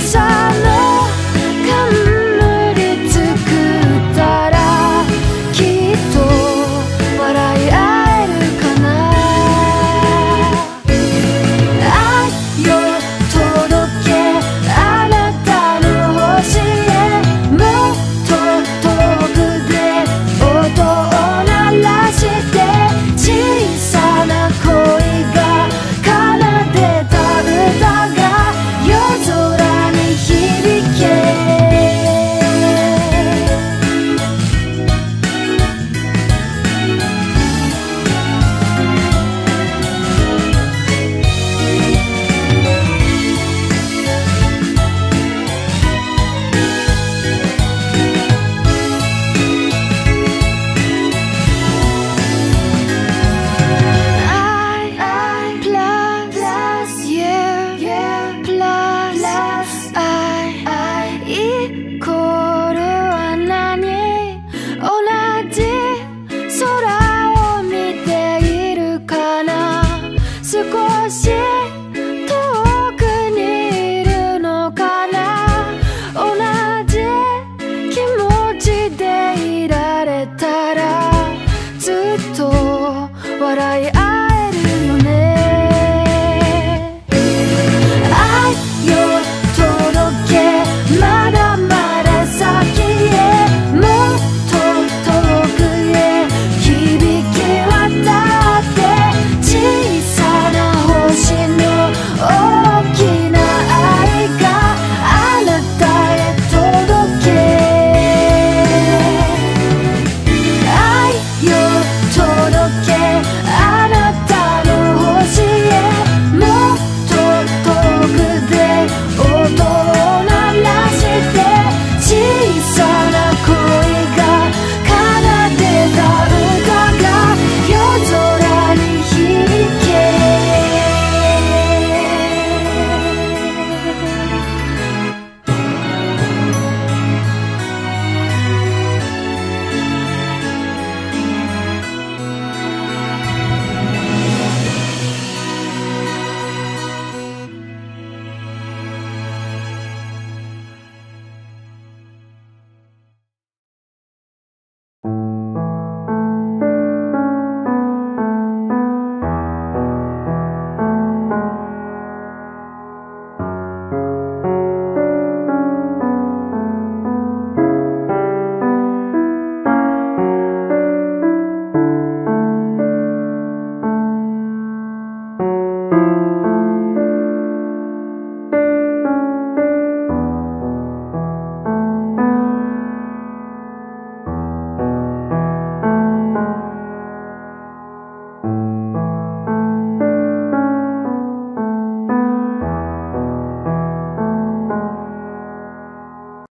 inside.